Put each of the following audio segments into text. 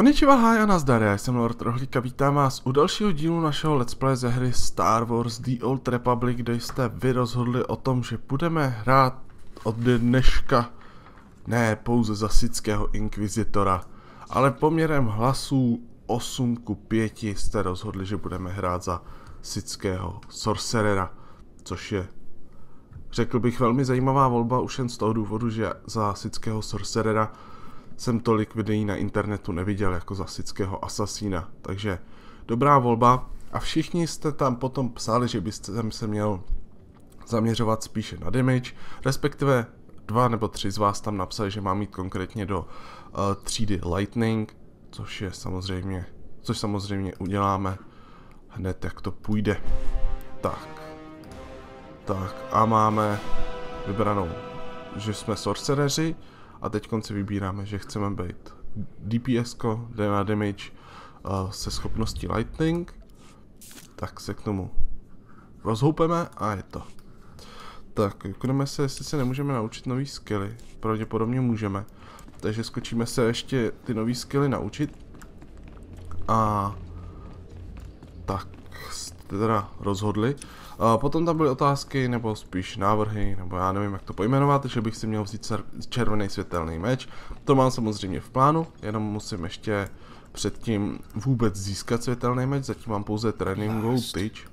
Konnichiwa, hi a nazdar, já jsem Lord Rohlík vítám vás u dalšího dílu našeho Let's Play ze hry Star Wars The Old Republic, kde jste vy rozhodli o tom, že budeme hrát od dneška ne pouze za sického inkvizitora, ale poměrem hlasů 8 ku 5 jste rozhodli, že budeme hrát za sického sorcerera, což je řekl bych velmi zajímavá volba už jen z toho důvodu, že za sického sorcerera jsem tolik videí na internetu neviděl jako za sického asasína, takže dobrá volba a všichni jste tam potom psali, že byste se měl zaměřovat spíše na damage, respektive dva nebo tři z vás tam napsali, že mám mít konkrétně do uh, třídy Lightning, což je samozřejmě, což samozřejmě uděláme hned, jak to půjde. Tak. Tak a máme vybranou, že jsme sorcereři, a teď si vybíráme, že chceme být DPS, na damage uh, se schopností Lightning, tak se k tomu rozhoupeme a je to. Tak, koukneme se, jestli se nemůžeme naučit nový skilly. Pravděpodobně můžeme. Takže skočíme se ještě ty nový skilly naučit. A tak jste teda rozhodli. Potom tam byly otázky, nebo spíš návrhy, nebo já nevím, jak to pojmenovat, že bych si měl vzít červený světelný meč. To mám samozřejmě v plánu, jenom musím ještě předtím vůbec získat světelný meč, zatím mám pouze tréninkovou tyč.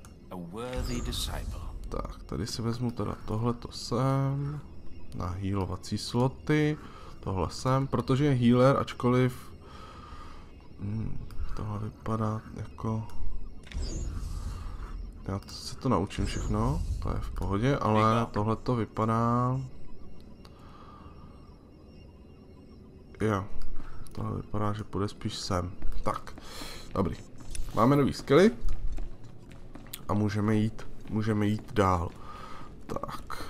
Tak, tady si vezmu teda tohleto sem, na healovací sloty, tohle sem, protože je healer, ačkoliv hmm, tohle vypadá jako já se to naučím všechno, to je v pohodě, ale tohle to vypadá... Jo, tohle vypadá, že půjde spíš sem. Tak, dobrý. Máme nový skilly a můžeme jít, můžeme jít dál. Tak.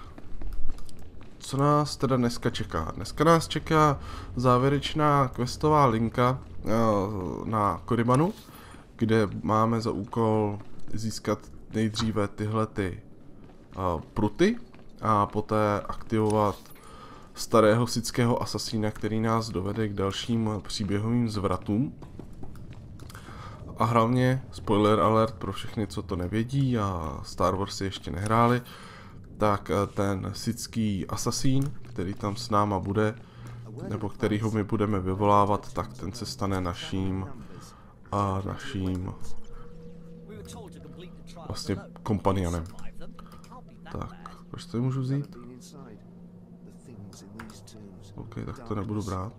Co nás teda dneska čeká? Dneska nás čeká závěrečná questová linka uh, na Koribanu, kde máme za úkol získat nejdříve tyhle ty uh, pruty a poté aktivovat starého sického asasína, který nás dovede k dalším příběhovým zvratům. A hlavně, spoiler alert pro všechny, co to nevědí a Star Wars ještě nehráli, tak ten sický asasín, který tam s náma bude, nebo kterýho my budeme vyvolávat, tak ten se stane naším a naším vlastně kompanionem. Tak, proč to můžu vzít? OK, tak to nebudu brát.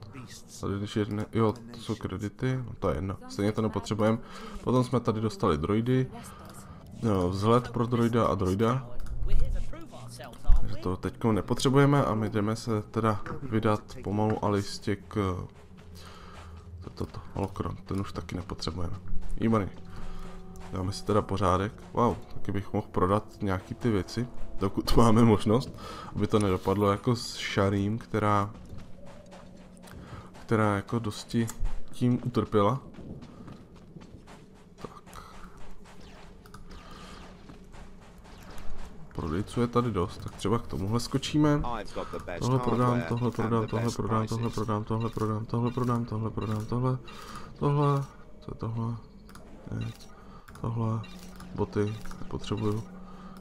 Tady když jedne, jo, to jsou kredity, no to je jedno, stejně to nepotřebujeme. Potom jsme tady dostali droidy, no, vzhled pro droida a droida. Takže to teď nepotřebujeme a my jdeme se teda vydat pomalu a listě k... Toto, to, holokron, ten už taky nepotřebujeme. Výborně. Dáme si teda pořádek. Wow, taky bych mohl prodat nějaký ty věci, dokud máme možnost, aby to nedopadlo jako s Sharim, která která jako dosti tím utrpěla. Tak. Prodejců je tady dost, tak třeba k tomuhle skočíme. Tohle prodám, tohle prodám, tohle prodám, tohle prodám, tohle prodám, tohle prodám, tohle prodám, tohle, tohle, co je tohle. Tohle, boty, nepotřebuju.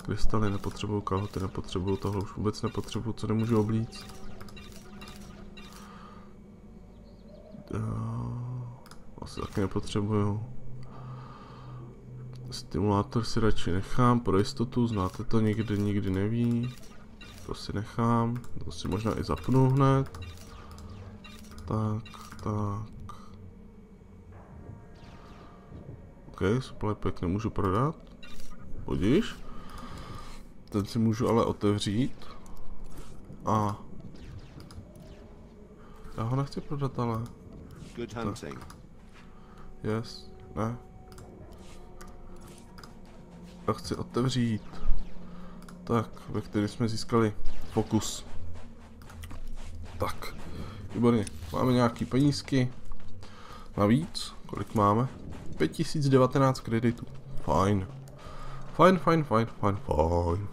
Krystaly nepotřebuju, kalhoty nepotřebuju, tohle už vůbec nepotřebuju, co nemůžu oblíct. Asi taky nepotřebuju. Stimulátor si radši nechám, pro jistotu, znáte to, nikdy, nikdy neví. To si nechám, to si možná i zapnu hned. Tak, tak. OK, supply pack nemůžu prodat. Budíš? Ten si můžu ale otevřít. A... Já ho nechci prodat, ale... Good hunting. Yes, ne. Já chci otevřít. Tak, ve který jsme získali fokus. Tak, výborně. Máme nějaký penízky. Navíc, kolik máme? 5019 kreditů. Fajn. Fajn, fajn, fajn, fajn, fajn.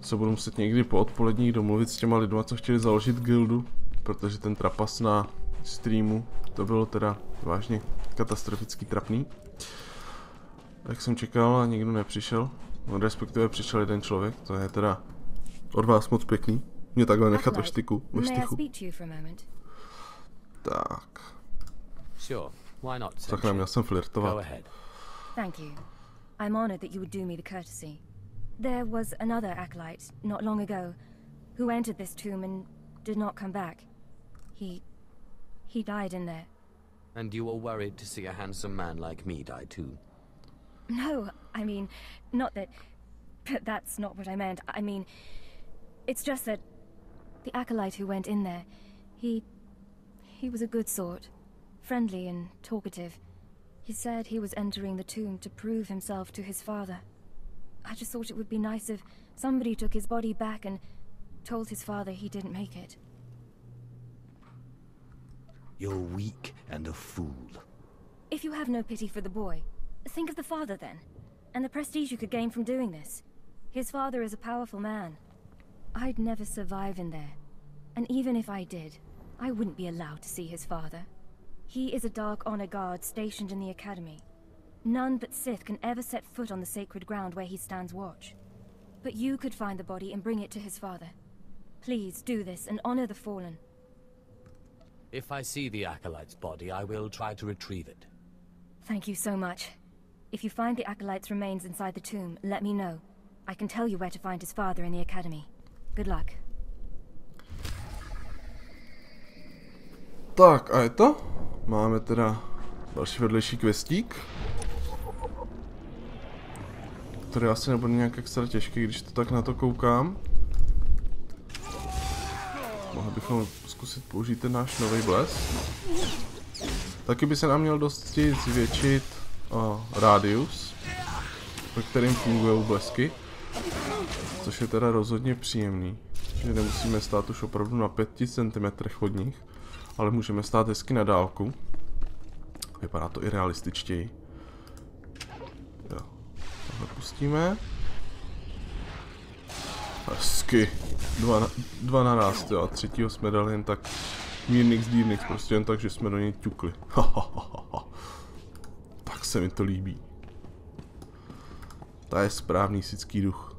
Se budu muset někdy po odpoledních domluvit s těma lidma, co chtěli založit gildu, protože ten trapas na streamu. To bylo teda vážně katastroficky trapný. Jak jsem čekal a nikdo nepřišel. No, respektive přišel jeden člověk, to je teda od vás moc pěkný. Mě takhle nechat ve štyku, ve štychu. Tak, Sure, why not? sakra, měl jsem Go ahead. Thank you. I'm honored that you would do me the courtesy. There was another acolyte not long ago who entered this tomb and did not come back. He. he died in there. And you were worried to see a handsome man like me die too. No, I mean, not that. But that's not what I meant. I mean, it's just that the acolyte who went in there, he. he was a good sort. Friendly and talkative. He said he was entering the tomb to prove himself to his father. I just thought it would be nice if somebody took his body back and told his father he didn't make it. You're weak and a fool. If you have no pity for the boy, think of the father then, and the prestige you could gain from doing this. His father is a powerful man. I'd never survive in there. And even if I did, I wouldn't be allowed to see his father. He is a Dark Honor Guard stationed in the Academy. None but Sith can ever set foot on the sacred ground where he stands watch. But you could find the body and bring it to his father. Please do this and honor the fallen. If I see the acolyte's body, I will try to retrieve it. Thank you so much. If you find the Acolyte's remains inside the tomb, let me know. I can tell you where to find his father in the Academy. Good luck. Tak a je to. Máme teda další vedlejší questík. Který asi nebude nějak extra těžký, když to tak na to koukám. Mohli bychom zkusit použít ten náš nový blesk. Taky by se nám měl dost zvětšit o, rádius, ve kterým fungují blesky. Což je teda rozhodně příjemný. Že nemusíme stát už opravdu na 5 cm od nich, ale můžeme stát hezky na dálku. Vypadá to i realističtěji. Jo. Tohle pustíme. Hezky. Dva, dva naraz, jo. A třetího jsme dali jen tak mírnix dýrnix, prostě jen tak, že jsme do něj ťukli. tak se mi to líbí. To je správný sický duch.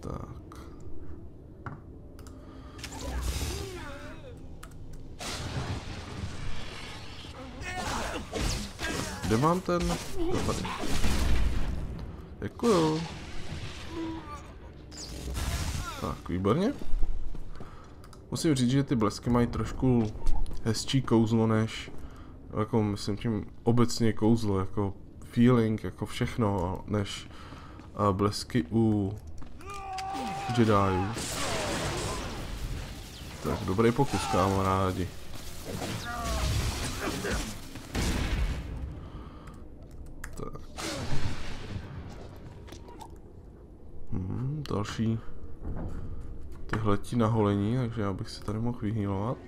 Tak. Kde mám ten? No, tady. Děkuju. Tak, výborně. Musím říct, že ty blesky mají trošku hezčí kouzlo než, jako myslím tím obecně kouzlo, jako feeling, jako všechno, než a blesky u Jediů. Tak, dobrý pokus, kamarádi. Tak. Hmm, další tyhletí na holení, takže já bych si tady mohl vyhýlovat.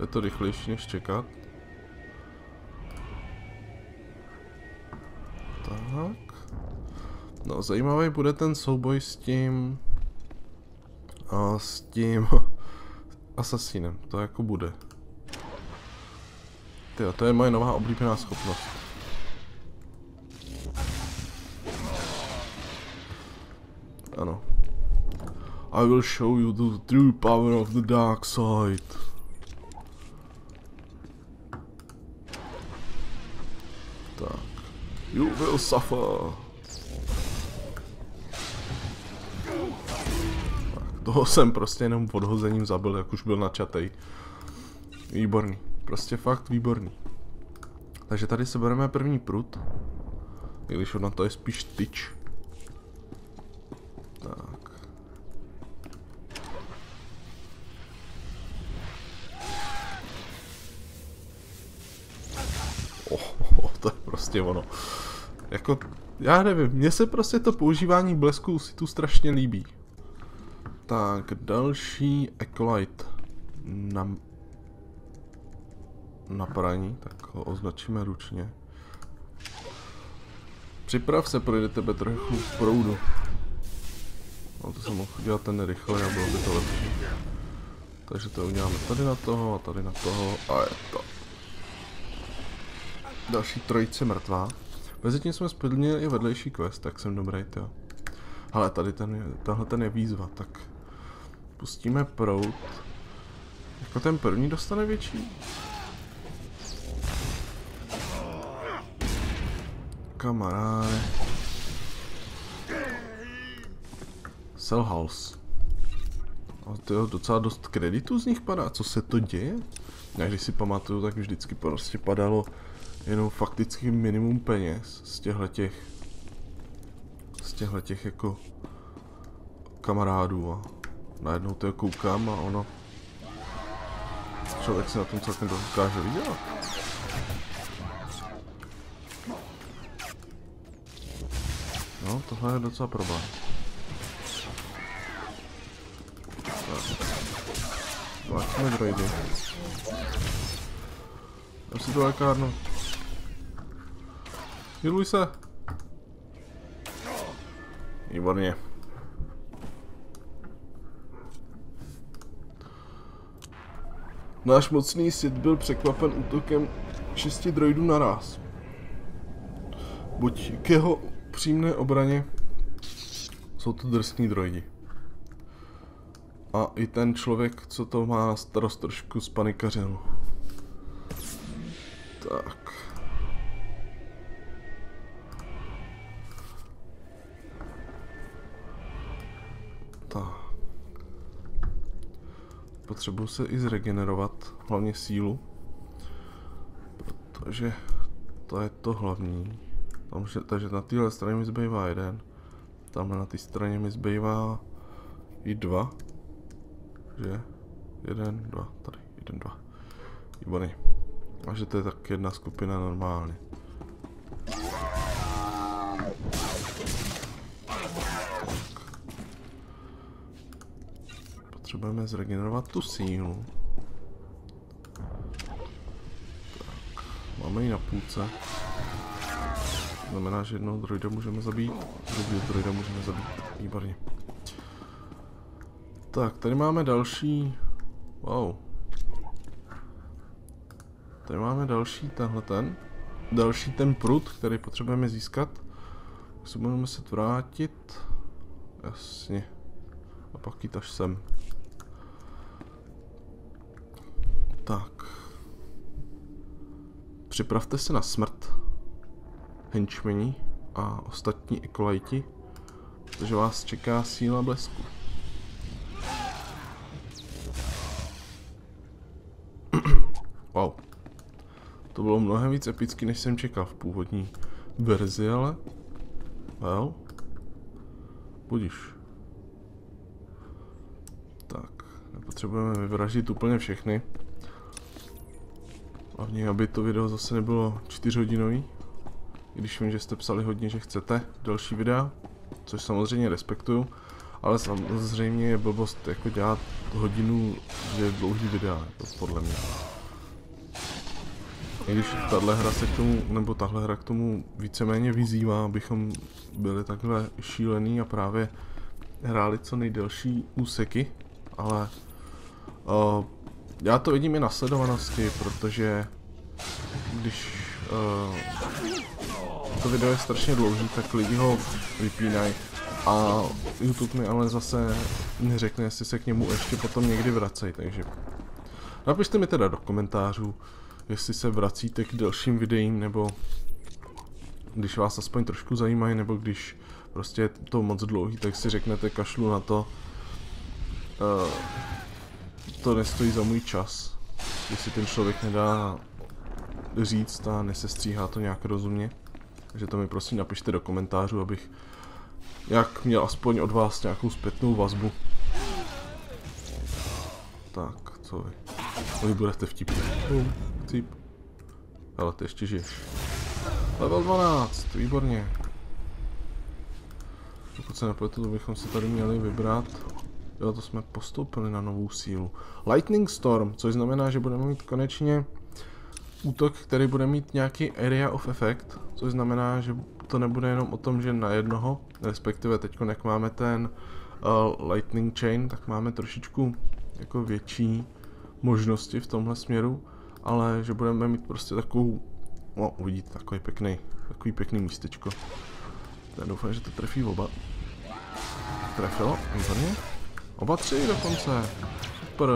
Je to rychlejší než čekat. Tak. No, zajímavý bude ten souboj s tím... A s tím... Asasinem, to jako bude. Tyjo, to je moje nová oblíbená schopnost. Ano. I will show you the true power of the dark side. Tak. You will suffer. Tak, toho jsem prostě jenom podhozením zabil, jak už byl načatej. Výborný. Prostě fakt výborný. Takže tady se bereme první prut. Když ona to je spíš tyč. Tak. Oh, oh, to je prostě ono. Jako, já nevím, mně se prostě to používání blesku si tu strašně líbí. Tak, další Acolyte. Na... Napraní, tak ho označíme ručně. Připrav se, projde tebe trochu v proudu. No to jsem mohl dělat ten rychle a bylo by to lepší. Takže to uděláme tady na toho a tady na toho a je to. Další trojice mrtvá. Mezitím jsme splnili i vedlejší quest, tak jsem dobrý, jo. Ale tady ten je, tahle ten je výzva, tak pustíme prout. Jako ten první dostane větší? Kamaráde. House. A to docela dost kreditu z nich padá, co se to děje? Já když si pamatuju, tak vždycky prostě padalo jenom fakticky minimum peněz z těchto těch z těchto těch jako kamarádů a najednou to koukám a ono člověk si na tom celkem dokáže vydělat. No, tohle je docela problém. Vrátíme droidy. Já si tu lékárnu. Hiluj se. Výborně. Náš mocný Sith byl překvapen útokem šesti droidů naraz. Buď k jeho přímné obraně jsou to drsní droidi. A i ten člověk, co to má na starost, trošku spanikařil. Tak. Tak. Potřebuji se i zregenerovat, hlavně sílu. Protože to je to hlavní. Tam, takže na téhle straně mi zbývá jeden. Tamhle na té straně mi zbývá i dva že? Jeden, dva, tady, jeden, dva. Výborně. A že to je tak jedna skupina normálně. Potřebujeme zregenerovat tu sílu. Tak, máme ji na půlce. Znamená, že jednoho droida můžeme zabít, druhého droida můžeme zabít. Výborně. Tak, tady máme další... Wow. Tady máme další tenhle ten. Další ten prut, který potřebujeme získat. Tak se vrátit. Jasně. A pak jít až sem. Tak. Připravte se na smrt. Henchmeni a ostatní ekolajti. Protože vás čeká síla blesku. Wow. To bylo mnohem víc epický, než jsem čekal v původní verzi, ale... Well. Budíš. Tak, nepotřebujeme vyvraždit úplně všechny. Hlavně, aby to video zase nebylo 4 hodinový. I když vím, že jste psali hodně, že chcete další videa, což samozřejmě respektuju. Ale samozřejmě je blbost jako dělat hodinu, je dlouhý videa, to podle mě. I když tahle hra se k tomu, nebo tahle hra k tomu víceméně vyzývá, abychom byli takhle šílený a právě hráli co nejdelší úseky, ale uh, já to vidím i na sledovanosti, protože když uh, to video je strašně dlouhý, tak lidi ho vypínají a YouTube mi ale zase neřekne, jestli se k němu ještě potom někdy vracej, takže napište mi teda do komentářů, jestli se vracíte k dalším videím, nebo když vás aspoň trošku zajímají, nebo když prostě je to moc dlouhý, tak si řeknete kašlu na to. Uh, to nestojí za můj čas, si ten člověk nedá říct a nesestříhá to nějak rozumně. Takže to mi prosím napište do komentářů, abych jak měl aspoň od vás nějakou zpětnou vazbu. Tak, co vy? Vy budete vtipný. Uh, cíp. Ale ty ještě žiješ. Level 12, výborně. Pokud se nepletu, to bychom si tady měli vybrat. Jo, to jsme postoupili na novou sílu. Lightning Storm, což znamená, že budeme mít konečně útok, který bude mít nějaký area of effect, což znamená, že to nebude jenom o tom, že na jednoho, respektive teď jak máme ten uh, lightning chain, tak máme trošičku jako větší možnosti v tomhle směru, ale že budeme mít prostě takovou, no uvidíte, takový pěkný, takový pěkný místečko. Já doufám, že to trefí oba. Trefilo, výborně. Oba tři dokonce. Super.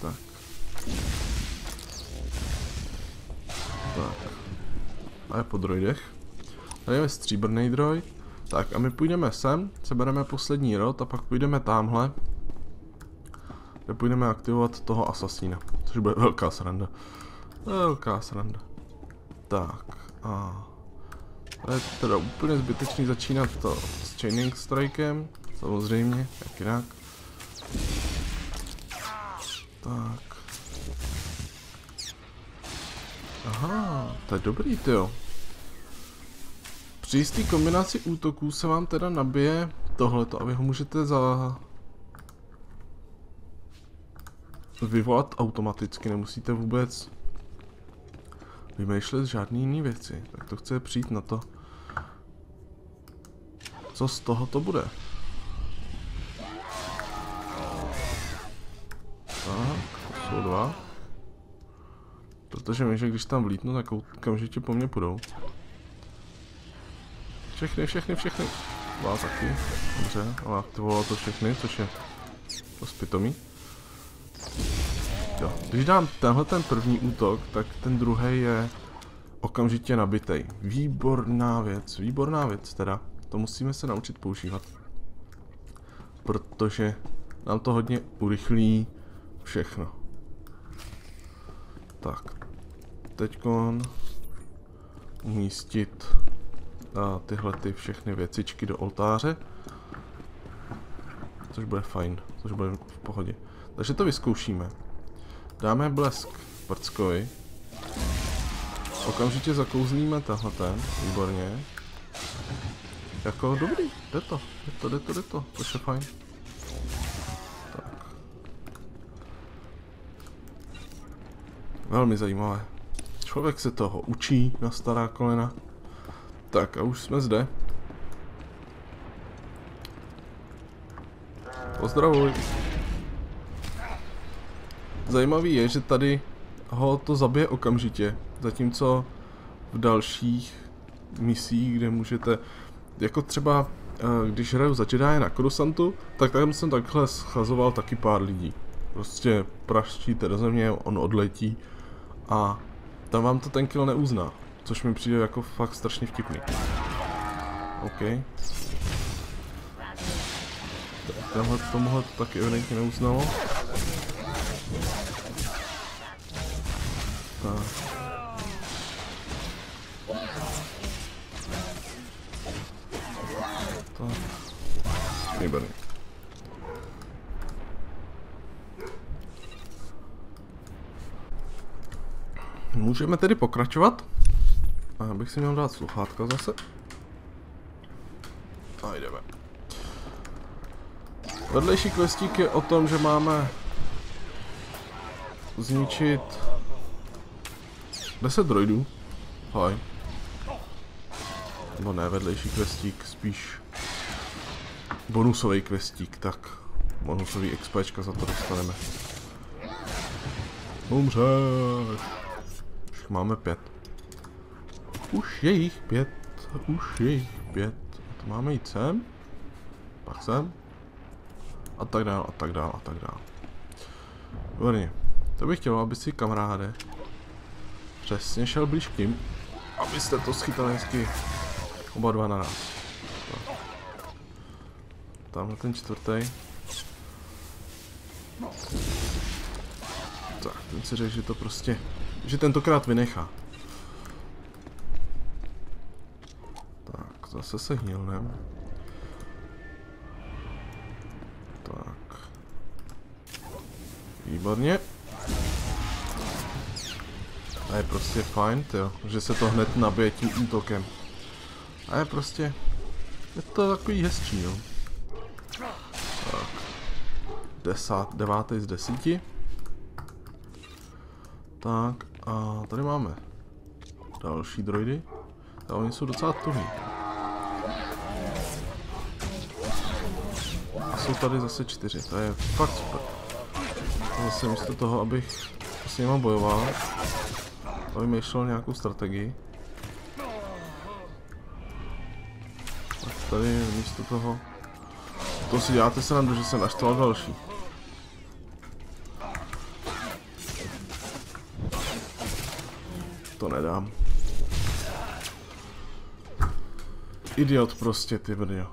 Tak. Tak. A je po droidech. Tady je stříbrný droid. Tak a my půjdeme sem, sebereme poslední rod a pak půjdeme tamhle. Kde půjdeme aktivovat toho asasína. Což bude velká sranda. Velká sranda. Tak a... To je teda úplně zbytečný začínat to s Chaining Strikem. Samozřejmě, jak jinak. Tak. Aha, to je dobrý, tyjo. Při jistý kombinaci útoků se vám teda nabije tohleto a vy ho můžete za... vyvolat automaticky, nemusíte vůbec vymýšlet žádný jiný věci. Tak to chce přijít na to, co z toho to bude. Tak, to jsou dva. Protože vím, že když tam vlítnu, tak okamžitě po mně půjdou. Všechny, všechny, všechny. Dva taky. Dobře, ale aktivovalo to všechny, což je dost pitomý. Jo. Když dám tenhle ten první útok, tak ten druhý je okamžitě nabitej. Výborná věc, výborná věc teda. To musíme se naučit používat. Protože nám to hodně urychlí všechno. Tak. Teďkon umístit a tyhle ty všechny věcičky do oltáře. Což bude fajn, což bude v pohodě. Takže to vyzkoušíme. Dáme blesk prckovi. Okamžitě zakouzlíme tahle ten, výborně. Jako dobrý, jde to, jde to, jde to, jde to, to je fajn. Tak. Velmi zajímavé. Člověk se toho učí na stará kolena. Tak a už jsme zde. Pozdravuj. Zajímavý je, že tady ho to zabije okamžitě, zatímco v dalších misích, kde můžete, jako třeba eh, když hraju za Jedi na Korusantu, tak tam jsem takhle schazoval taky pár lidí. Prostě praštíte do země, on odletí a tam vám to ten kill neuzná. Což mi přijde jako fakt strašně vtipný. OK. Tenhle tomuhle to taky evidentně neuznalo. Tak. Tak. Výborně. Můžeme tedy pokračovat. A já bych si měl dát sluchátka zase. A jdeme. Vedlejší questík je o tom, že máme zničit 10 droidů. Haj. Nebo ne vedlejší questík, spíš bonusový questík, tak bonusový XPčka za to dostaneme. Umřeš. Už máme pět. Už je jich pět, už je jich pět. A to máme jít sem. Pak sem. A tak dál, a tak dál, a tak dál. Výborně. To bych chtěl, aby si kamaráde přesně šel blíž k tím, abyste to schytali hezky oba dva naraz. Tamhle ten čtvrtý. Tak, ten si řekl, že to prostě, že tentokrát vynechá. Zase se healnem. Tak. Výborně. A je prostě fajn, jo, že se to hned nabije tím útokem. A je prostě... Je to takový hezčí, jo. Tak. Desát, devátý z desíti. Tak a tady máme další droidy. A oni jsou docela tuhý. jsou tady zase čtyři, to je fakt super. Zase místo toho, abych s nima bojoval, a vymýšlel nějakou strategii. Tak tady místo toho, to si děláte srandu, že jsem naštval další. To nedám. Idiot prostě, ty brňo.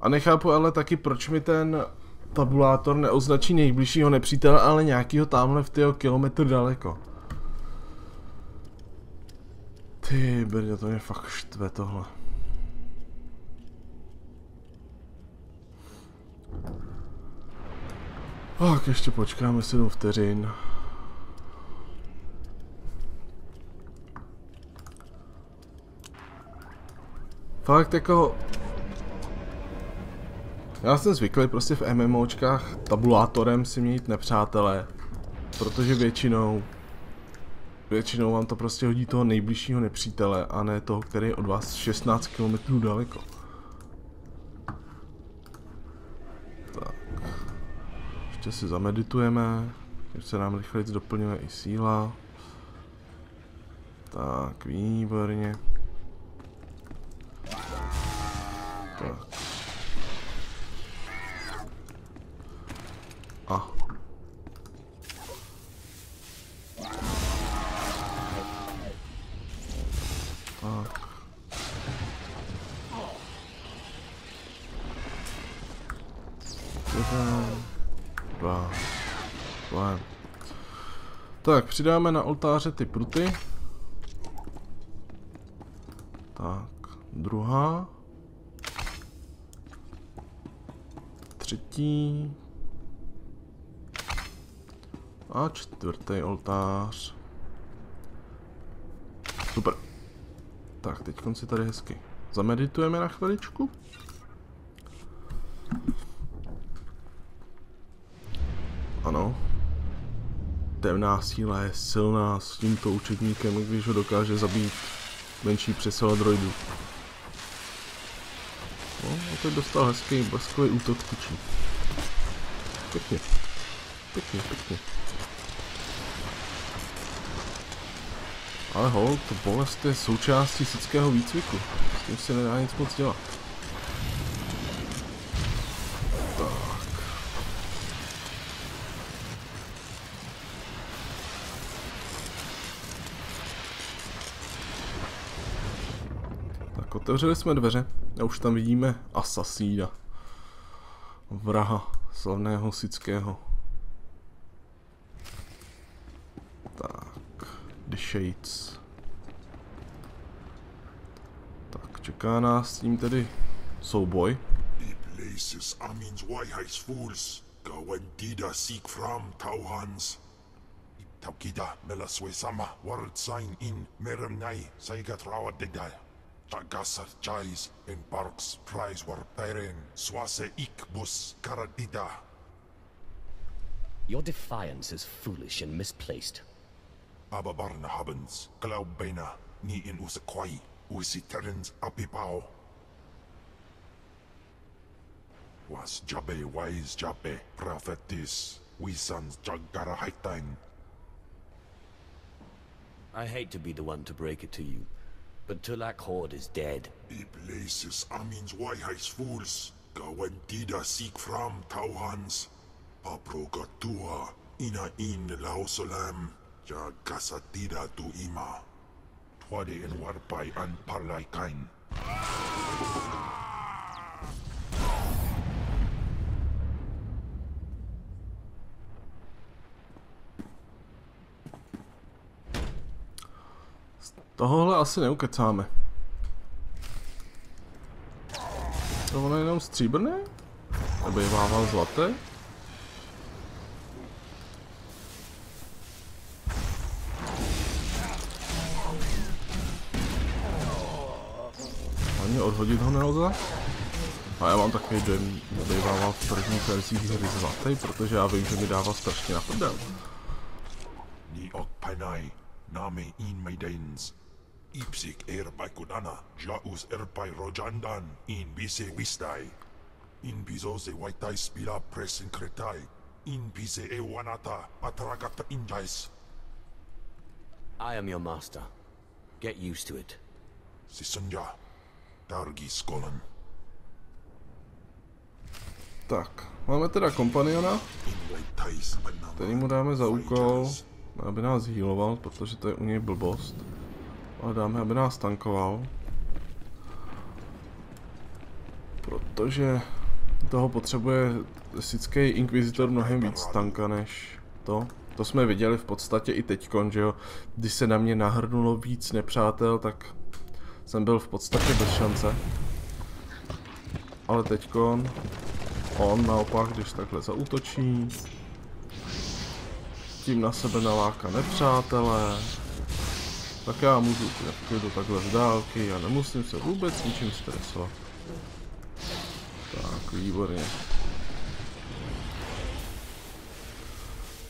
A nechápu ale taky, proč mi ten tabulátor neoznačí nejbližšího nepřítele, ale nějakýho tamhle v tyho kilometr daleko. Ty brďo, to mě fakt štve tohle. Tak ještě počkáme 7 vteřin. Fakt jako... Já jsem zvyklý prostě v MMOčkách tabulátorem si měnit nepřátelé. Protože většinou... Většinou vám to prostě hodí toho nejbližšího nepřítele a ne toho, který je od vás 16 km daleko. Tak. Ještě si zameditujeme. Když se nám rychleji doplňuje i síla. Tak, výborně. Tak. Tak, přidáme na oltáře ty pruty. Tak, druhá. třetí. A čtvrtý oltář. Super. Tak, teď si tady hezky zameditujeme na chviličku. Ano. Temná síla je silná s tímto učetníkem, když ho dokáže zabít menší přesel droidů. No, a teď dostal hezký bleskový útok kučí. Pěkně. Pěkně, pěkně. Ale hol, to bolest je součástí sického výcviku. S tím se nedá nic moc dělat. Otevřeli jsme dveře. A už tam vidíme Asasína. Vraha slavného sického. Tak, The Shades. Tak, čeká nás tím tedy souboj. Places Amin's melaswe sama word sign in meremnai saigat rawat degdal. Tagasar Jais in Parks Prize war Tairen Swase Ikbus Karadida. Your defiance is foolish and misplaced. Ababarna Habens, Glaubena, ni in Usakwai, Usi Terens Apipao. Was Jabe wise Jabe, prophetis, Wisans Jagara Haitain. I hate to be the one to break it to you, but Tulak Horde is dead. I places Amin's Waihais fools, Gawantida seek from Tauhans. Aprogatua, ina in lausolam, ja gasatida tu ima. Twade en warpai an parlay Tohle asi neukecáme. To ono je jenom stříbrné? Nebo je vával zlaté? Ani odhodit ho nelze? A já mám takový dojem, že bývával v prvních verzích hry zlatý, protože já vím, že mi dával strašně na prdel. Ni ok panay, name in maidens. Ipsik er kudana, jaus erpai rojandan, in bise wistai. In piso se waitai spila presin kretai. In pise e wanata atragata injais. I am your master. Get used to it. Sisunja. Dargi skolan. Tak, máme teda kompaniona, In waitais anam. který mu dáme za úkol, aby nás healoval, protože to je u něj blbost. Ale dáme, aby nás tankoval. Protože toho potřebuje sický Inquisitor mnohem víc tanka než to. To jsme viděli v podstatě i teďkon, že jo. Když se na mě nahrnulo víc nepřátel, tak jsem byl v podstatě bez šance. Ale teďkon on naopak, když takhle zautočí, tím na sebe naláká nepřátelé, tak já můžu klidu takhle z dálky a nemusím se vůbec ničím stresovat. Tak, výborně.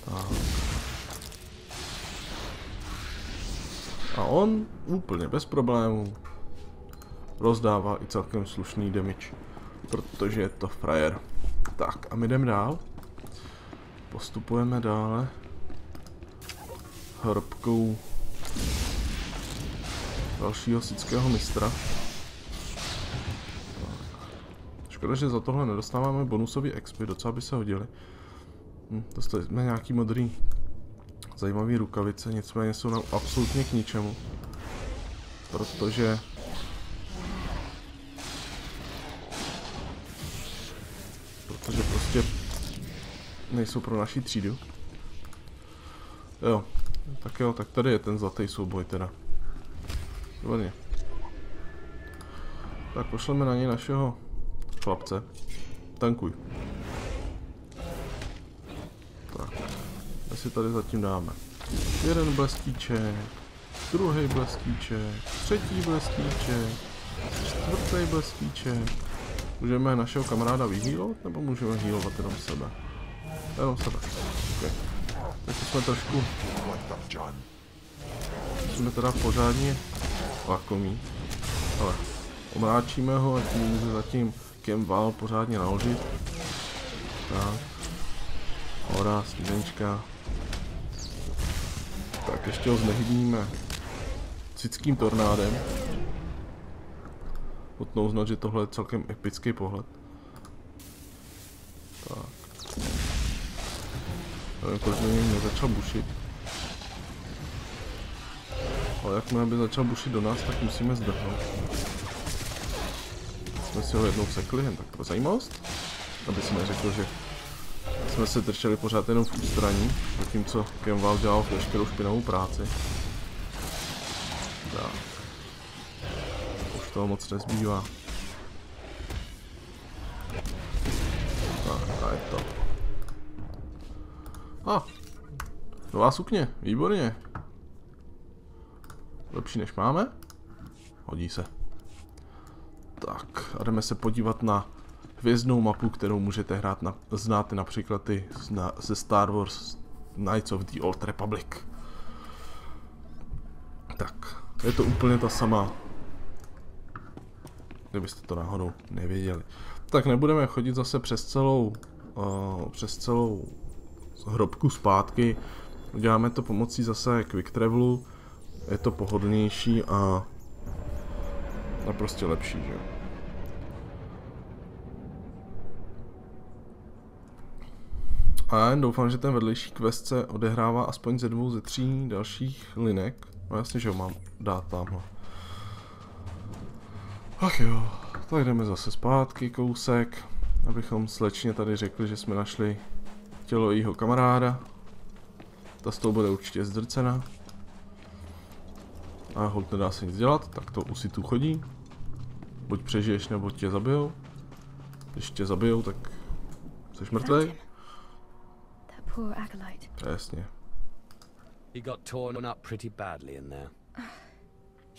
Tak. A on úplně bez problémů rozdává i celkem slušný damage, protože je to frajer. Tak a my jdeme dál. Postupujeme dále hrobkou dalšího sického mistra. Škoda, že za tohle nedostáváme bonusový expy, docela by se hodily. Hm, dostali jsme nějaký modrý zajímavý rukavice, nicméně jsou nám absolutně k ničemu. Protože protože prostě nejsou pro naši třídu. Jo, tak jo, tak tady je ten zlatý souboj teda. Výborně. Tak pošleme na něj našeho chlapce. Tankuj. Tak, my si tady zatím dáme jeden blestíček, druhý blestíček, třetí blestíček, čtvrtý blestíček. Můžeme našeho kamaráda vyhýlovat, nebo můžeme hýlovat jenom sebe? Jenom sebe. Okay. Tak jsme trošku, jsme teda pořádně lakomí. Ale omráčíme ho a tím může zatím Kemval pořádně naložit. Tak. Hora, sníženčka. Tak ještě ho znehybníme cickým tornádem. Nutno uznat, že tohle je celkem epický pohled. Tak. Nevím, proč mě nezačal bušit. Ale jakmile by začal bušit do nás, tak musíme zdrhnout. Jsme si ho jednou sekli, jen tak pro zajímavost. Aby si neřekl, že jsme se drželi pořád jenom v ústraní, zatímco Kemval dělal veškerou špinavou práci. Tak. Už toho moc nezbývá. Tak, a je to. A, nová sukně, výborně. Lepší než máme? Hodí se. Tak, a jdeme se podívat na hvězdnou mapu, kterou můžete hrát na, znáte například ty zna, ze Star Wars Knights of the Old Republic. Tak, je to úplně ta sama. Kdybyste to náhodou nevěděli. Tak nebudeme chodit zase přes celou, uh, přes celou hrobku zpátky. Uděláme to pomocí zase quick travelu. Je to pohodlnější a, a prostě lepší, že jo. A já jen doufám, že ten vedlejší quest se odehrává aspoň ze dvou, ze tří dalších linek. No jasně, že ho mám dát tamhle. Ach jo, tak jdeme zase zpátky kousek, abychom slečně tady řekli, že jsme našli tělo jejího kamaráda. Ta s tou bude určitě zdrcena. A hold nedá se nic dělat, tak to už si tu chodí. Buď přežiješ, nebo tě zabijou. Když tě zabijou, tak jsi mrtvý. That poor acolyte. Přesně. He got torn up pretty badly in there.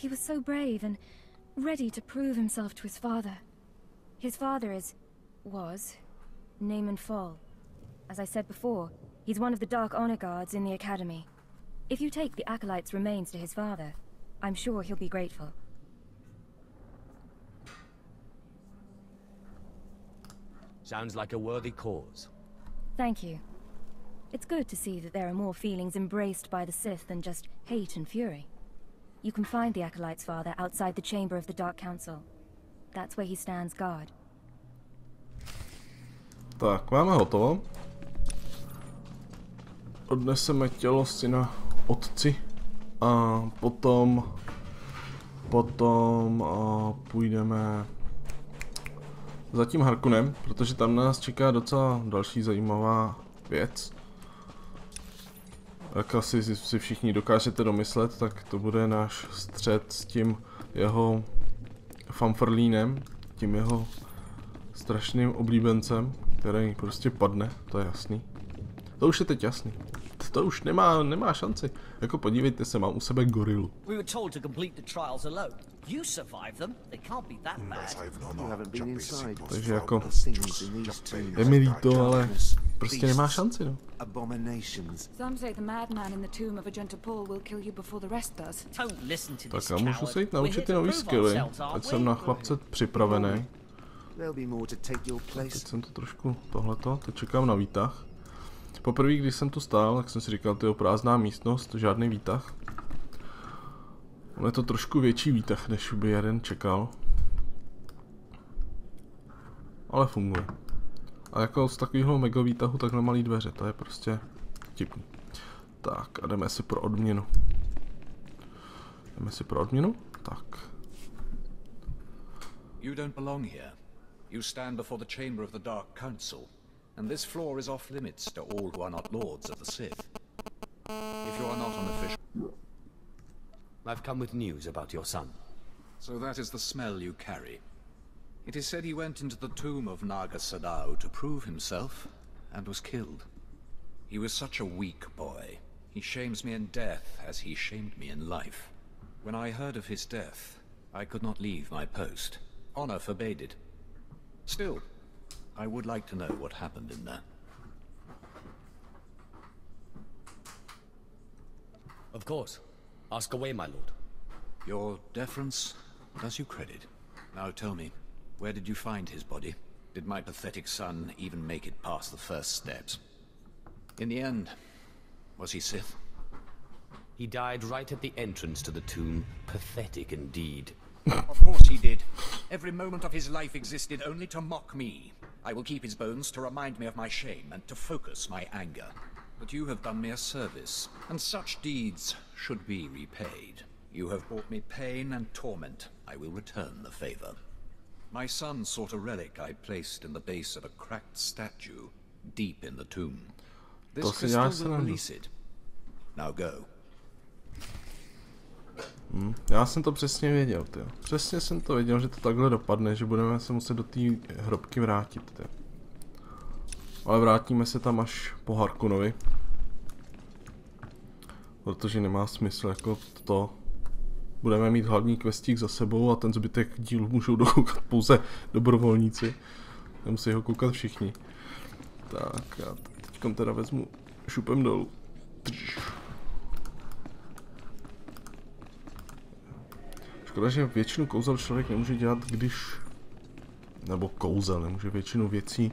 He was so brave and ready to prove himself to his father. His father is. was. Naaman Fall. As I said before, he's one of the Dark Honor Guards in the Academy. If you take the Acolyte's remains to his father, I'm sure he'll be grateful. Sounds like a worthy cause. Thank you. It's good to see that there are more feelings embraced by the Sith than just hate and fury. You can find the Acolyte's father outside the chamber of the Dark Council. That's where he stands guard. Tak, máme hotovo. Odneseme tělo syna otci a potom potom a půjdeme za tím Harkunem, protože tam nás čeká docela další zajímavá věc. Jak asi si všichni dokážete domyslet, tak to bude náš střed s tím jeho fanfrlínem, tím jeho strašným oblíbencem, který prostě padne, to je jasný. To už je teď jasný. To už nemá, nemá šanci. Jako podívejte se, mám u sebe gorilu. We were told to complete the trials alone. You survived them. They can't be that Unless bad. No You no haven't been inside. Takže jako, Just je mi líto, ale prostě nemá šanci, no. Abominations. Some say the madman in the tomb of Agenta Paul will kill you before the rest does. Don't listen to Tak this já můžu coward. se jít We're here naučit ty to nový prove skilly, ať jsem na chlapce připravený. There'll be more to take your Teď jsem to trošku tohleto, teď čekám na výtah. Poprvé, když jsem tu stál, tak jsem si říkal, tyjo, prázdná místnost, žádný výtah. On je to trošku větší výtah, než by jeden čekal. Ale funguje. A jako z takového mega výtahu takhle malý dveře, to je prostě tipný. Tak a jdeme si pro odměnu. Jdeme si pro odměnu? Tak. You don't belong here. You stand before the chamber of the Dark Council, and this floor is off limits to all who are not lords of the Sith. If you are not an official, I've come with news about your son. so that is the smell you carry. It is said he went into the tomb of Naga Sadao to prove himself, and was killed. He was such a weak boy. He shames me in death as he shamed me in life. When I heard of his death, I could not leave my post. Honor forbade it. Still, I would like to know what happened in there. Of course. Ask away, my lord. Your deference does you credit. Now tell me, where did you find his body? Did my pathetic son even make it past the first steps? In the end, was he Sith? He died right at the entrance to the tomb. Pathetic indeed. Of course he did. Every moment of his life existed only to mock me. I will keep his bones to remind me of my shame and to focus my anger. But you have done me a service, and such deeds should be repaid. You have brought me pain and torment. I will return the favor. My son sought a relic I placed in the base of a cracked statue deep in the tomb. This crystal will release it. Now go. Já jsem to přesně věděl, ty. Přesně jsem to věděl, že to takhle dopadne, že budeme se muset do té hrobky vrátit, ty. Ale vrátíme se tam až po Harkunovi. Protože nemá smysl jako to. Budeme mít hlavní questík za sebou a ten zbytek dílu můžou dokoukat pouze dobrovolníci. Nemusí ho koukat všichni. Tak, já teď teda vezmu šupem dolů. Škoda, že většinu kouzel člověk nemůže dělat, když... Nebo kouzel, nemůže většinu věcí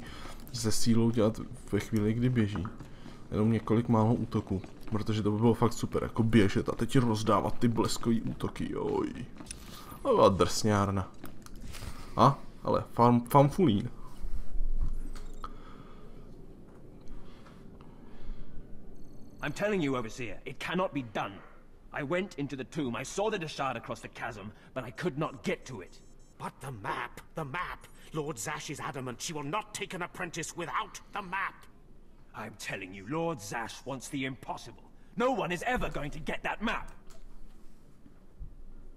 se sílou dělat ve chvíli, kdy běží. Jenom několik málo útoků. Protože to by bylo fakt super, jako běžet a teď rozdávat ty bleskový útoky, joj. To byla drsňárna. A, ale fam, famfulín. I'm telling you, Overseer, it cannot be done. I went into the tomb, I saw the Deshard across the chasm, but I could not get to it. But the map, the map. Lord Zash is adamant she will not take an apprentice without the map. I'm telling you, Lord Zash wants the impossible. No one is ever going to get that map.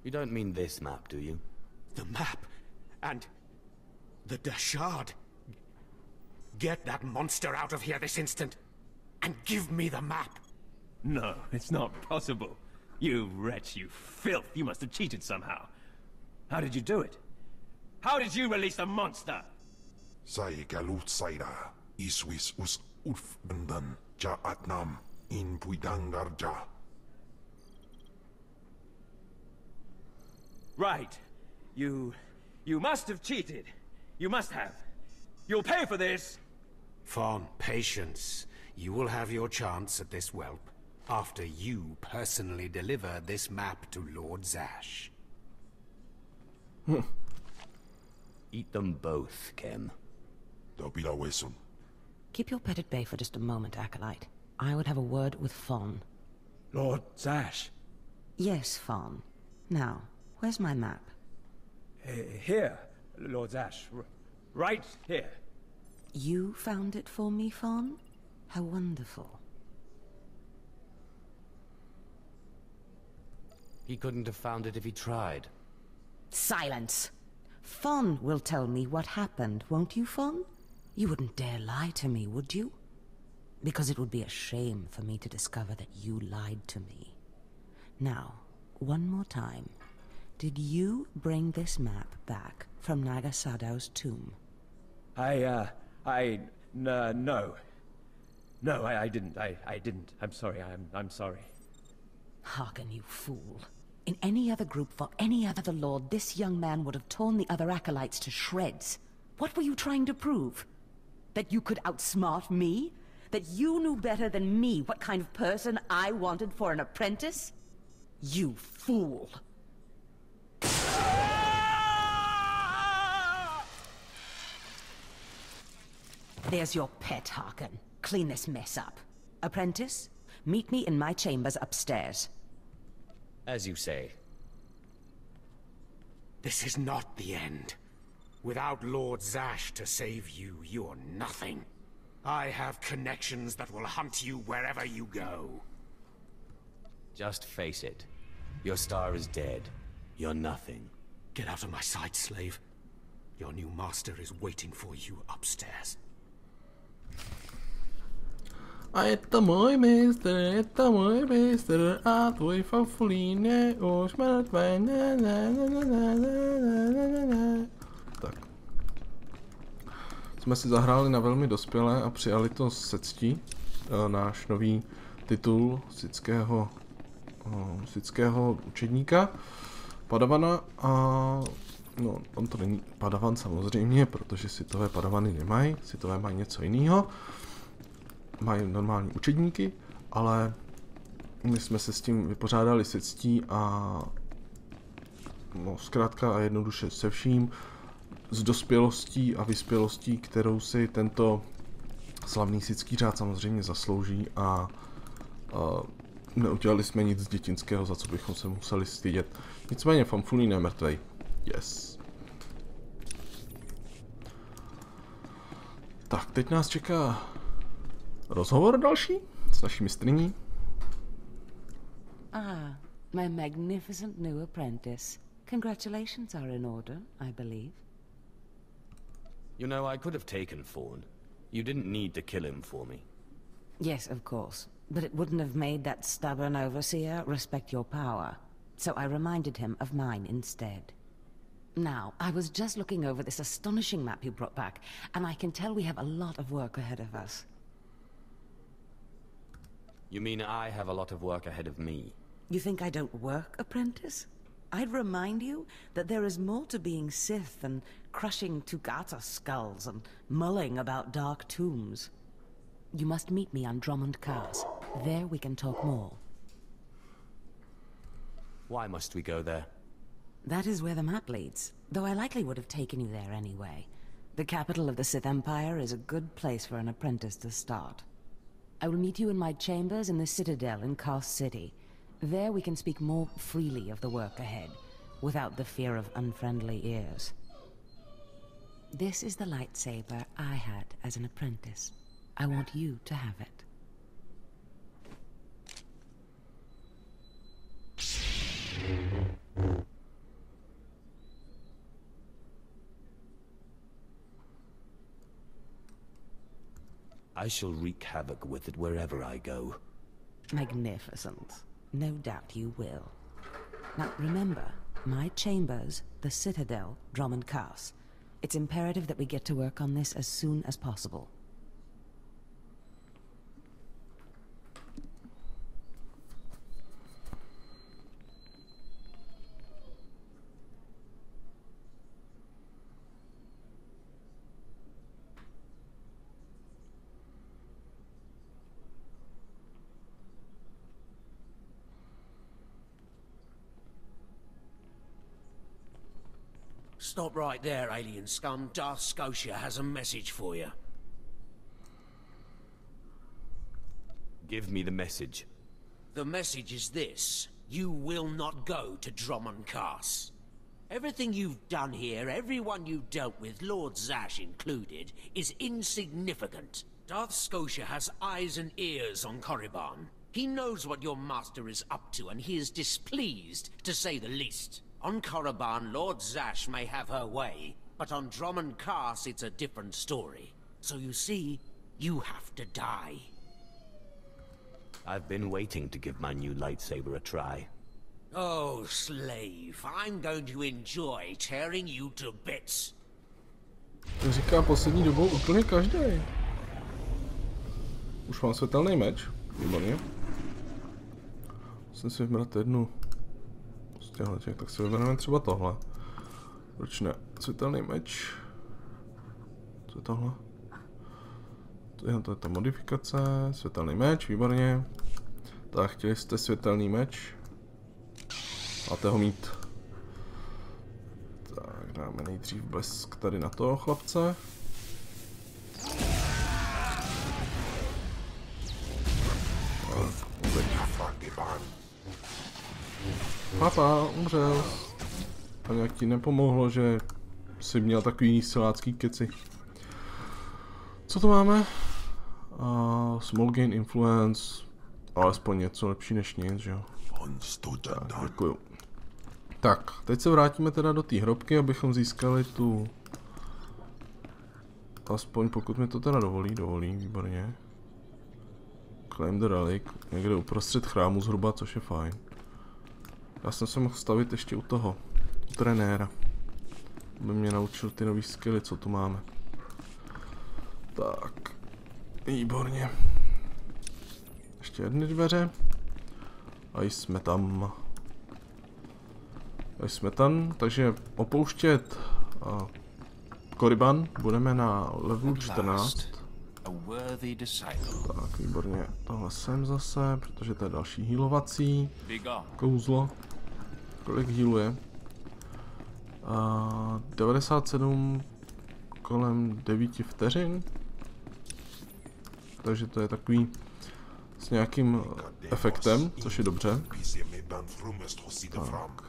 You don't mean this map, do you? The map and the Dashard. Get that monster out of here this instant and give me the map. No, it's not possible. You wretch, you filth, you must have cheated somehow. How did you do it? How did you release the monster? Sai galut saira. Iswis us ulf bendan. Ja atnam. In puidangar ja. Right. You... you must have cheated. You must have. You'll pay for this! Fawn, patience. You will have your chance at this whelp after you personally deliver this map to Lord Zash. Hmm. Eat them both, Ken. Don't Kem. Dobila Wesson. Keep your pet at bay for just a moment, Acolyte. I would have a word with Fawn. Lord Zash. Yes, Fawn. Now, where's my map? Uh, here, Lord Zash. R right here. You found it for me, Fawn? How wonderful. He couldn't have found it if he tried. Silence! Fawn will tell me what happened, won't you, Fawn? You wouldn't dare lie to me, would you? Because it would be a shame for me to discover that you lied to me. Now, one more time. Did you bring this map back from Nagasadow's tomb? I, uh, I, n uh, no. No, I, I didn't. I, I didn't. I'm sorry. I'm, I'm sorry. Hearken, you fool. In any other group for any other the lord, this young man would have torn the other acolytes to shreds. What were you trying to prove? That you could outsmart me? That you knew better than me what kind of person I wanted for an apprentice? You fool! There's your pet, Harkin. Clean this mess up. Apprentice, meet me in my chambers upstairs. As you say. This is not the end. Without Lord Zash to save you, you're nothing. I have connections that will hunt you wherever you go. Just face it. Your star is dead. You're nothing. Get out of my sight, slave. Your new master is waiting for you upstairs. A je to můj mistr, je to můj mistr a tvůj fanfulín je už mrtvý. Ne, ne, ne, ne, ne, ne, ne, ne, ne. Tak. Jsme si zahráli na velmi dospělé a přijali to se ctí. E, náš nový titul sického, o, sického učedníka, Padavana a no, on to není Padavan samozřejmě, protože sitové Padavany nemají, sitové mají něco jiného mají normální učedníky, ale my jsme se s tím vypořádali se ctí a no, zkrátka a jednoduše se vším, s dospělostí a vyspělostí, kterou si tento slavný sický řád samozřejmě zaslouží a, a neudělali jsme nic dětinského, za co bychom se museli stydět. Nicméně Famfulín je mrtvej. Yes. Tak, teď nás čeká rozhovor další s naší mistrní. Ah, my magnificent new apprentice. Congratulations are in order, I believe. You know, I could have taken Fawn. You didn't need to kill him for me. Yes, of course. But it wouldn't have made that stubborn overseer respect your power. So I reminded him of mine instead. Now, I was just looking over this astonishing map you brought back, and I can tell we have a lot of work ahead of us. You mean I have a lot of work ahead of me? You think I don't work, apprentice? I'd remind you that there is more to being Sith than crushing Tugata skulls and mulling about dark tombs. You must meet me on Drummond Cars. There we can talk more. Why must we go there? That is where the map leads, though I likely would have taken you there anyway. The capital of the Sith Empire is a good place for an apprentice to start. I will meet you in my chambers in the Citadel in Kars City. There we can speak more freely of the work ahead, without the fear of unfriendly ears. This is the lightsaber I had as an apprentice. I want you to have it. I shall wreak havoc with it wherever I go. Magnificent. No doubt you will. Now remember, my chambers, the Citadel, Drummond Cars. It's imperative that we get to work on this as soon as possible. Stop right there, alien scum. Darth Scotia has a message for you. Give me the message. The message is this. You will not go to Drummond Cass. Everything you've done here, everyone you've dealt with, Lord Zash included, is insignificant. Darth Scotia has eyes and ears on Korriban. He knows what your master is up to, and he is displeased, to say the least. On Korriban, Lord Zash may have her way, but on Drummond Cass, it's a different story. So you see, you have to die. I've been waiting to give my new lightsaber a try. Oh, slave, I'm going to enjoy tearing you to bits. To říká poslední dobou úplně každý. Už mám světelný meč. Výborně. Musím si vybrat jednu z těchto těch, tak si vybereme třeba tohle. Proč ne? Světelný meč. Co je tohle? To je, to je ta modifikace, světelný meč, výborně. Tak, chtěli jste světelný meč. Máte ho mít. Tak, dáme nejdřív blesk tady na toho chlapce. Papa, umřel. A nějak ti nepomohlo, že jsi měl takový silácký keci. Co to máme? Uh, small gain influence, alespoň něco lepší než nic, že jo? Tak, děkuju. Tak, teď se vrátíme teda do té hrobky, abychom získali tu... Aspoň pokud mi to teda dovolí, dovolí, výborně. Claim the relic, někde uprostřed chrámu zhruba, což je fajn. Já jsem se mohl stavit ještě u toho, u trenéra. Aby mě naučil ty nový skilly, co tu máme. Tak, výborně. Ještě jedny dveře. A jsme tam. A jsme tam, takže opouštět uh, Koriban budeme na levelu 14. Tak, výborně. Tohle jsem zase, protože to je další healovací kouzlo. Kolik healuje? Uh, 97 kolem 9 vteřin. Takže to je takový s nějakým efektem, což je dobře. Tak.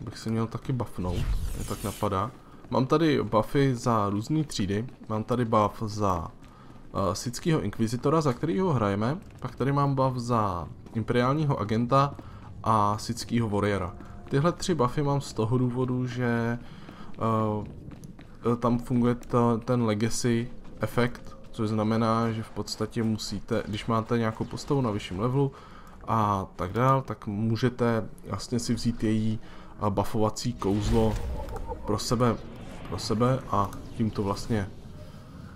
Bych se měl taky buffnout, mě tak napadá. Mám tady buffy za různé třídy. Mám tady buff za uh, Sickýho Inquisitora, za kterýho hrajeme. Pak tady mám buff za Imperiálního agenta a Sickýho Warriora. Tyhle tři buffy mám z toho důvodu, že uh, tam funguje ta, ten Legacy efekt, což znamená, že v podstatě musíte, když máte nějakou postavu na vyšším levelu a tak dál, tak můžete vlastně si vzít její buffovací kouzlo pro sebe, pro sebe a tím to vlastně,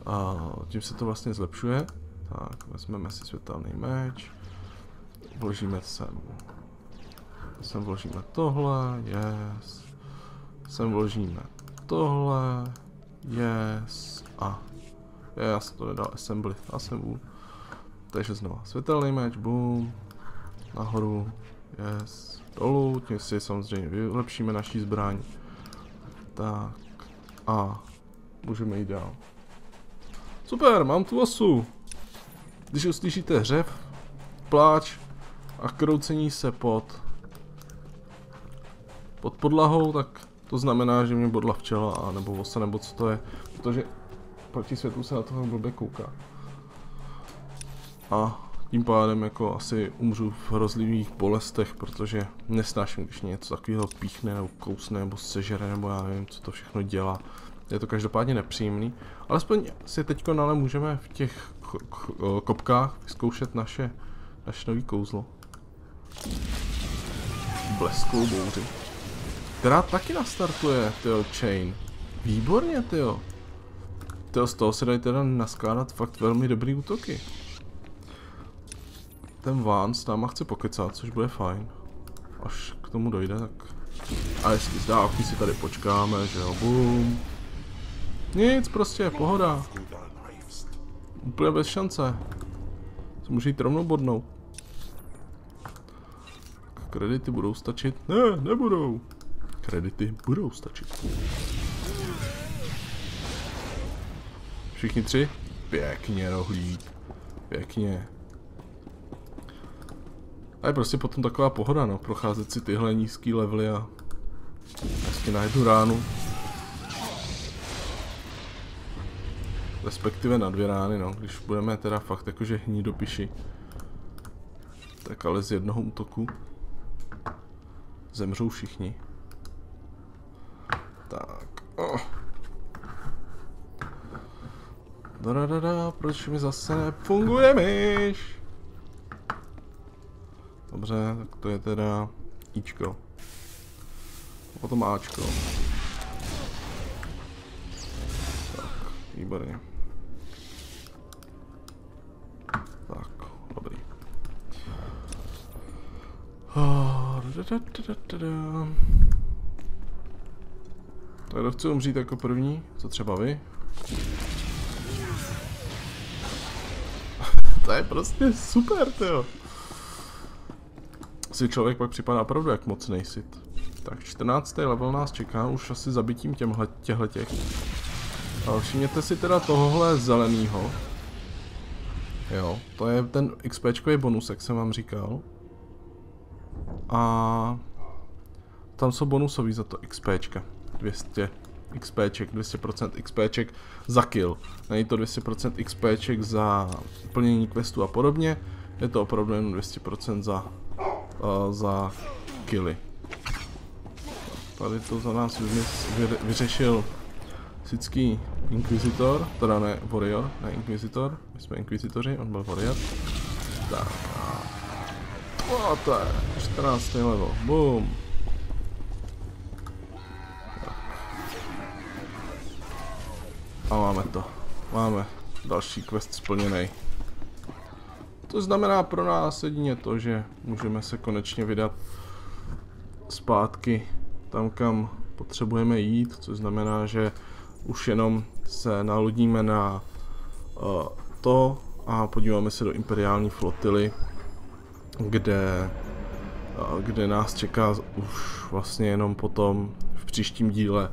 a tím se to vlastně zlepšuje. Tak, vezmeme si světelný meč, vložíme sem, sem vložíme tohle, yes, sem vložíme tohle, yes, a já jsem to nedal assembly, assembly. Takže znova světelný meč, boom, nahoru, yes, dolů, tím si samozřejmě vylepšíme naší zbraň. Tak, a můžeme jít dál. Super, mám tu osu. Když uslyšíte hřev, pláč a kroucení se pod pod podlahou, tak to znamená, že mě bodla včela, a nebo osa, nebo co to je, protože proti světlu se na toho blbě kouká. A tím pádem jako asi umřu v hrozlivých bolestech, protože nesnáším, když něco takového píchne nebo kousne nebo sežere nebo já nevím, co to všechno dělá. Je to každopádně nepříjemný. Alespoň si teď ale můžeme v těch kopkách vyzkoušet naše, naše nový kouzlo. Blesklou bouři. Která taky nastartuje, tyjo, chain. Výborně, tyjo. Tyjo, z toho se dají teda naskládat fakt velmi dobrý útoky. Ten Ván s náma chce pokecat, což bude fajn. Až k tomu dojde, tak... A jestli z dálky si tady počkáme, že jo, boom. Nic, prostě, pohoda. Úplně bez šance. Se může jít rovnou bodnout. Kredity budou stačit? Ne, nebudou. Kredity budou stačit. Všichni tři? Pěkně, rohlík. Pěkně. A je prostě potom taková pohoda, no, procházet si tyhle nízký levely a prostě na jednu ránu. Respektive na dvě rány, no, když budeme teda fakt jakože hní do piši. Tak ale z jednoho útoku zemřou všichni. Tak, oh. da, proč mi zase nefunguje myš? Dobře, tak to je teda Ičko. Potom Ačko. Tak, výborně. Tak, dobrý. Tak kdo chce umřít jako první? Co třeba vy? to je prostě super, jo. Si člověk pak připadá opravdu jak moc nejsit. Tak 14. level nás čeká už asi zabitím těmhle, těch. Ale všimněte si teda tohohle zeleného. Jo, to je ten XPčkový bonus, jak jsem vám říkal. A tam jsou bonusový za to XPčka. 200 XPček, 200% XPček za kill. Není to 200% XPček za plnění questu a podobně. Je to opravdu jen 200% za, uh, za killy. Tady to za nás vyřešil sický Inquisitor, teda ne Warrior, ne Inquisitor, my jsme Inquisitoři, on byl Warrior. Tak a... O, to je 14. level, boom. A máme to. Máme další quest splněný. To znamená pro nás jedině to, že můžeme se konečně vydat zpátky tam, kam potřebujeme jít, což znamená, že už jenom se nalodíme na uh, to a podíváme se do imperiální flotily, kde, uh, kde nás čeká už vlastně jenom potom v příštím díle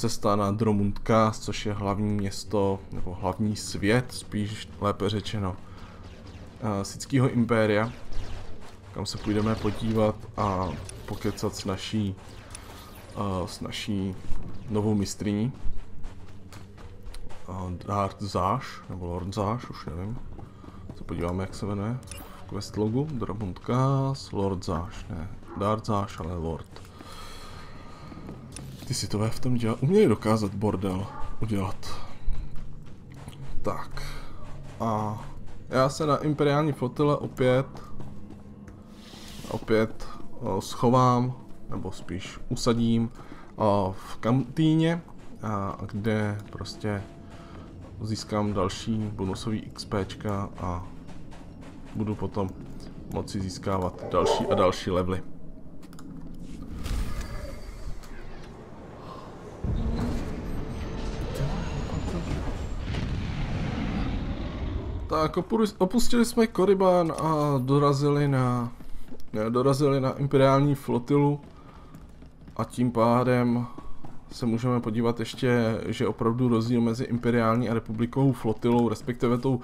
cesta na Dromundka, což je hlavní město, nebo hlavní svět, spíš lépe řečeno, uh, Sického impéria, kam se půjdeme podívat a pokecat s naší, uh, s naší novou mistriní. Uh, Darth Záš, nebo Lord Záš, už nevím. Se podíváme, jak se jmenuje. V quest logu, Dromundkas, Lord Záš, ne, Darth Záš, ale Lord. Ty si to v tom dělat, uměli dokázat bordel udělat. Tak. A já se na imperiální flotile opět opět o, schovám, nebo spíš usadím o, v kantýně, a, kde prostě získám další bonusový XPčka a budu potom moci získávat další a další levely. Tak opustili jsme Koribán a dorazili na, ne, dorazili na imperiální flotilu a tím pádem se můžeme podívat ještě, že opravdu rozdíl mezi imperiální a republikovou flotilou, respektive tou uh,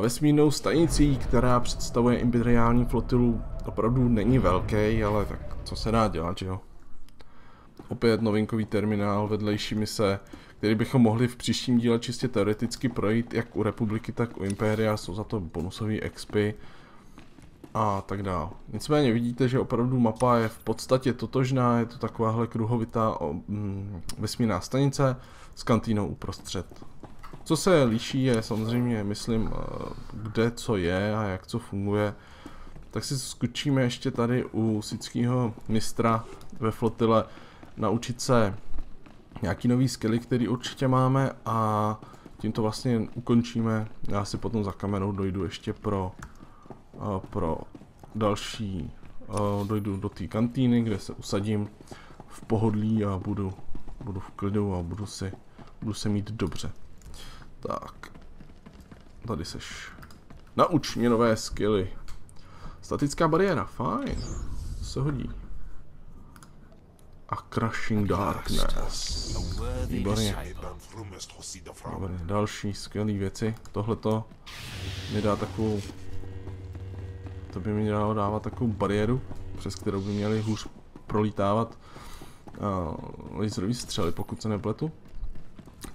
vesmírnou stanicí, která představuje imperiální flotilu, opravdu není velký, ale tak co se dá dělat, že jo? Opět novinkový terminál, vedlejší mise, který bychom mohli v příštím díle čistě teoreticky projít jak u republiky, tak u Impéria, jsou za to bonusové expy a tak dále. Nicméně vidíte, že opravdu mapa je v podstatě totožná, je to takováhle kruhovitá mm, vesmírná stanice s kantýnou uprostřed. Co se líší je samozřejmě, myslím, eh, kde co je a jak co funguje. Tak si skočíme ještě tady u sického mistra ve flotile naučit se nějaký nový skilly, který určitě máme a tím to vlastně ukončíme. Já si potom za kamerou dojdu ještě pro, uh, pro další, uh, dojdu do té kantýny, kde se usadím v pohodlí a budu, budu v klidu a budu si, budu se mít dobře. Tak, tady seš. Nauč mě nové skilly. Statická bariéra, fajn. To se hodí. A Crushing Darkness. Výborně. Výborně. Další skvělé věci. Tohleto mi dá takovou... To by mi dalo dávat takovou bariéru, přes kterou by měli hůř prolítávat uh, laserový střely, pokud se nepletu.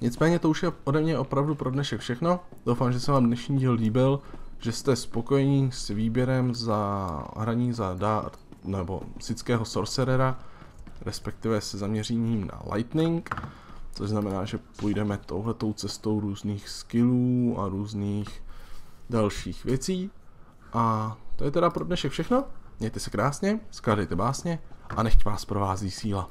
Nicméně to už je ode mě opravdu pro dnešek všechno. Doufám, že se vám dnešní díl líbil, že jste spokojení s výběrem za hraní za Dart nebo sického Sorcerera, respektive se zaměřením na Lightning, což znamená, že půjdeme touhletou cestou různých skillů a různých dalších věcí. A to je teda pro dnešek všechno. Mějte se krásně, skládejte básně a nechť vás provází síla.